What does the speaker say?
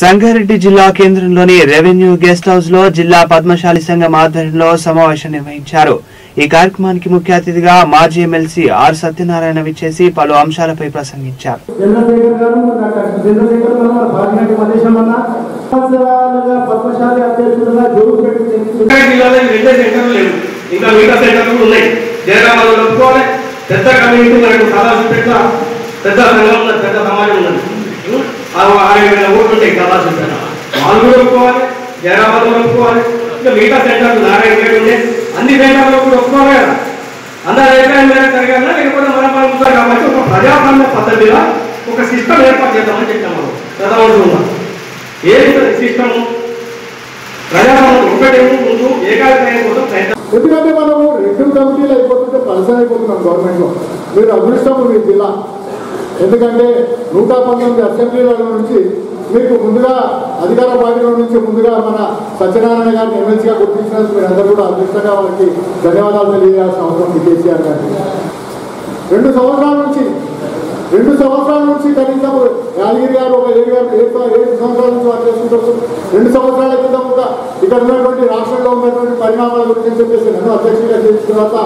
సంగారెడ్డి జిల్లా కేంద్రంలోని revenue guest హౌస్లో జిల్లా పద్మశాలి సంఘం ఆధ్వర్యంలో సమావేశం నిర్వహించారు. ఈ కార్యక్రమానికి ముఖ్య అతిథిగా మాజీ ఎమ్మెల్సీ ఆర్ సత్యనారాయణ విచ్చేసి పలు అంశాలపై ప్రసంగించారు. పెద్ద పెద్ద వేల కావాల్సింది వాళ్ళు కూడా ఒప్పుకోవాలి జయరామాలు ఒప్పుకోవాలి ఇంకా మిగతా సెంటర్లు నారాయణ పేట ఉండే అన్ని సెంటర్లు కూడా ఒప్పుకోవాలి కదా. అందరి అభిప్రాయం మేరకు జరగాలన్నా లేకపోతే మన మనం ఉంటాం కాబట్టి ఒక ప్రజాస్వామ్య పద్ధతిలో ఒక సిస్టమ్ ఏర్పాటు చేద్దామని చెప్పాము మనం. ప్రధానమంత్రి ఏంటి సిస్టమ్ ప్రజాస్వామ్యం ఒకటేమో ముందు ఏకాభిప్రాయం కోసం ప్రయత్నం ఎందుకంటే మనము రెండు కమిటీలు అయిపోతుంటే పలసలు అయిపోతున్నాం గవర్నమెంట్లో. మీరు అదృష్టము మీ జిల్లా. ఎందుకంటే నూట పంతొమ్మిది అసెంబ్లీల నుంచి మీకు ముందుగా అధికార పార్టీలో నుంచి ముందుగా మన సత్యనారాయణ గారిని ఎమ్మెల్సీగా గుర్తించినందుకు మీరు అందరూ కూడా అదృష్టంగా వారికి ధన్యవాదాలు తెలియజేయాల్సిన అవసరం ఉంది కేసీఆర్ గారికి. రెండు సంవత్సరాల నుంచి రెండు సంవత్సరాల నుంచి కనీసం యాదగిరి గారు ఒక ఏడు గారు ఏడు ఏడు సంవత్సరాల నుంచి వర్క్ చేసుకుంటూ రెండు సంవత్సరాల క్రితం కూడా ఇక్కడ ఉన్నటువంటి రాష్ట్రంలో ఉన్నటువంటి పరిణామాల గురించి చెప్పేసి నన్ను అధ్యక్షుడిగా చేసిన తర్వాత